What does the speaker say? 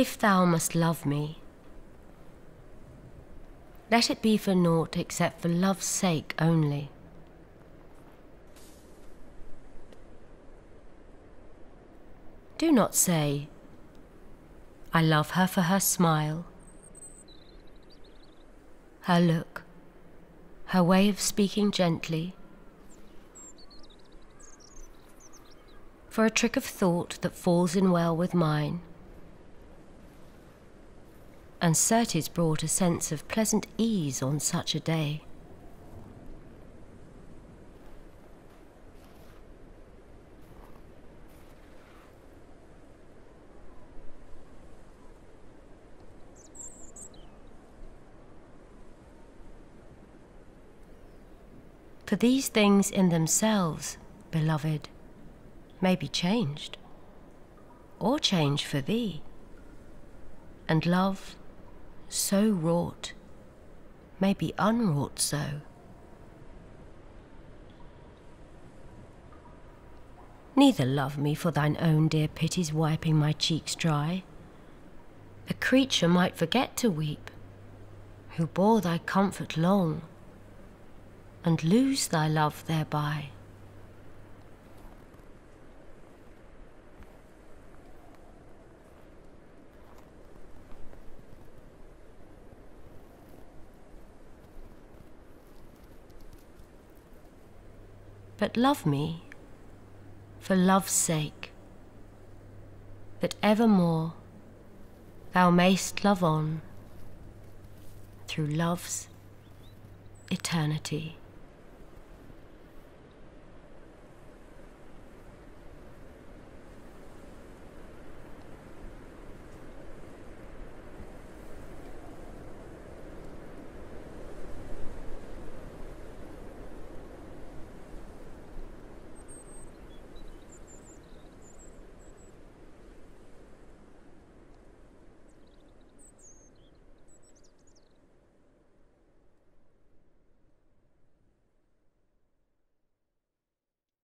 If thou must love me, let it be for naught except for love's sake only. Do not say, I love her for her smile, her look, her way of speaking gently, for a trick of thought that falls in well with mine, and certes brought a sense of pleasant ease on such a day. For these things in themselves, beloved, may be changed, or change for thee. And love, so wrought, may be unwrought so. Neither love me for thine own dear pity's wiping my cheeks dry. A creature might forget to weep, who bore thy comfort long and lose thy love thereby. But love me for love's sake, that evermore thou mayst love on through love's eternity.